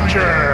New